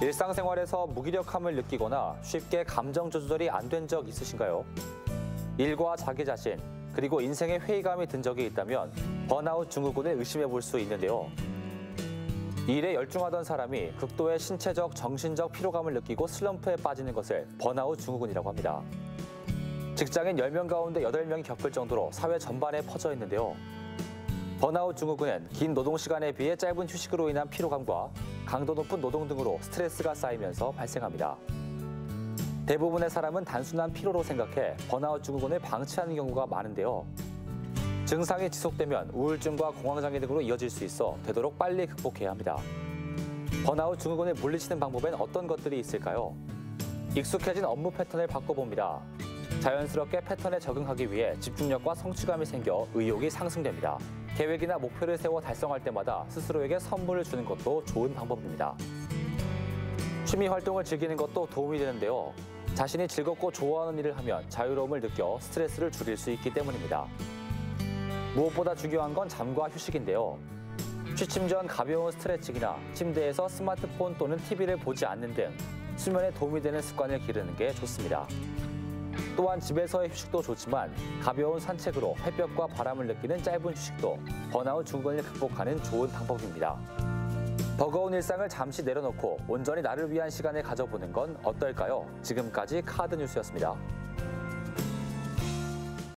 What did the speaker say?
일상생활에서 무기력함을 느끼거나 쉽게 감정 조절이 안 된 적 있으신가요? 일과 자기 자신, 그리고 인생에 회의감이 든 적이 있다면 번아웃 증후군을 의심해 볼 수 있는데요. 일에 열중하던 사람이 극도의 신체적, 정신적 피로감을 느끼고 슬럼프에 빠지는 것을 번아웃 증후군이라고 합니다. 직장인 10명 가운데 8명이 겪을 정도로 사회 전반에 퍼져 있는데요. 번아웃 증후군은 긴 노동 시간에 비해 짧은 휴식으로 인한 피로감과 강도 높은 노동 등으로 스트레스가 쌓이면서 발생합니다. 대부분의 사람은 단순한 피로로 생각해 번아웃 증후군을 방치하는 경우가 많은데요. 증상이 지속되면 우울증과 공황장애 등으로 이어질 수 있어 되도록 빨리 극복해야 합니다. 번아웃 증후군을 물리치는 방법엔 어떤 것들이 있을까요? 익숙해진 업무 패턴을 바꿔봅니다. 자연스럽게 패턴에 적응하기 위해 집중력과 성취감이 생겨 의욕이 상승됩니다. 계획이나 목표를 세워 달성할 때마다 스스로에게 선물을 주는 것도 좋은 방법입니다. 취미 활동을 즐기는 것도 도움이 되는데요. 자신이 즐겁고 좋아하는 일을 하면 자유로움을 느껴 스트레스를 줄일 수 있기 때문입니다. 무엇보다 중요한 건 잠과 휴식인데요. 취침 전 가벼운 스트레칭이나 침대에서 스마트폰 또는 TV를 보지 않는 등 수면에 도움이 되는 습관을 기르는 게 좋습니다. 또한 집에서의 휴식도 좋지만 가벼운 산책으로 햇볕과 바람을 느끼는 짧은 휴식도 번아웃 증후군을 극복하는 좋은 방법입니다. 버거운 일상을 잠시 내려놓고 온전히 나를 위한 시간을 가져보는 건 어떨까요? 지금까지 카드 뉴스였습니다.